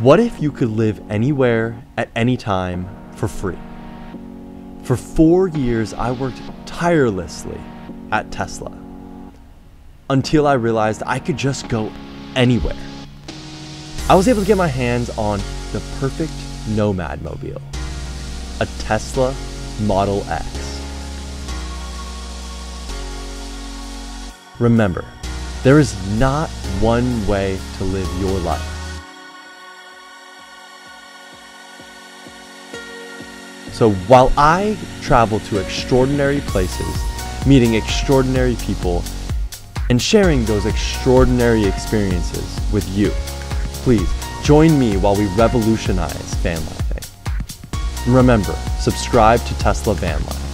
What if you could live anywhere at any time for free? For four years, I worked tirelessly at Tesla until I realized I could just go anywhere. I was able to get my hands on the perfect Nomad mobile, a Tesla Model X. Remember, there is not one way to live your life. So while I travel to extraordinary places, meeting extraordinary people, and sharing those extraordinary experiences with you, please join me while we revolutionize van life. Remember, subscribe to Tesla Van Life.